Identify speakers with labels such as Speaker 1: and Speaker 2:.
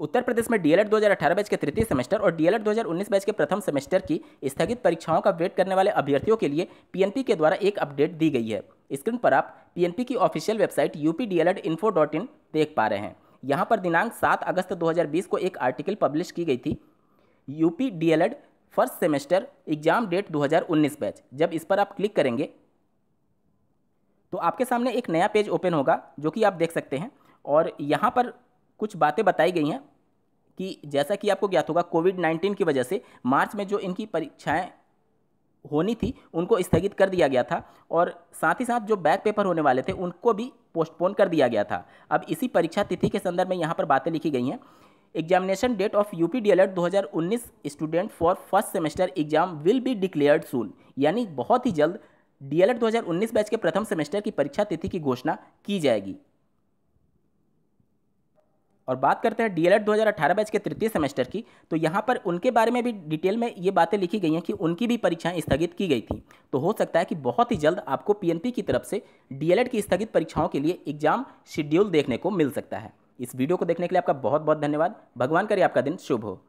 Speaker 1: उत्तर प्रदेश में DElEd 2018 batch के तृतीय सेमेस्टर और डीएलएड 2019 बैच के प्रथम सेमेस्टर की स्थगित परीक्षाओं का वेट करने वाले अभ्यर्थियों के लिए पीएनपी के द्वारा एक अपडेट दी गई है। स्क्रीन पर आप पीएनपी की official website UP info dot in देख पा रहे हैं। यहाँ पर दिनांक सात अगस्त 2020 को एक आर्टिकल पब्लिश की गई थी UP DElEd first semester exam date 2019 batch. जब इस पर आप क्लिक करेंगे तो आपके सामने एक नया पेज ओपन होगा, जो कि आप देख सकते हैं। और यहाँ पर कुछ बातें बताई गई हैं कि जैसा कि आपको ज्ञात होगा कोविड नाइन्टीन की वजह से मार्च में जो इनकी परीक्षाएँ होनी थी, उनको स्थगित कर दिया गया था और साथ ही साथ जो बैक पेपर होने वाले थे, उनको भी पोस्टपोन कर दिया गया था। अब इसी परीक्षा तिथि के संदर्भ में यहाँ पर बातें लिखी गई हैं। Examination date of UP D L उन्नीस student for first semester exam will be declared soon यानी बहुत ही जल्द डी एल बैच के प्रथम सेमेस्टर की परीक्षा तिथि की घोषणा की जाएगी। और बात करते हैं डी डीएलएड 2018 बैच के तृतीय सेमेस्टर की तो यहाँ पर उनके बारे में भी डिटेल में ये बातें लिखी गई हैं कि उनकी भी परीक्षाएँ स्थगित की गई थी। तो हो सकता है कि बहुत ही जल्द आपको पीएनपी की तरफ़ से डीएलएड की स्थगित परीक्षाओं के लिए एग्ज़ाम शेड्यूल देखने को मिल सकता है। इस वीडियो को देखने के लिए आपका बहुत बहुत धन्यवाद। भगवान करिए आपका दिन शुभ हो।